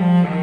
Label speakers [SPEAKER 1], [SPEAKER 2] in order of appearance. [SPEAKER 1] Mm-hmm.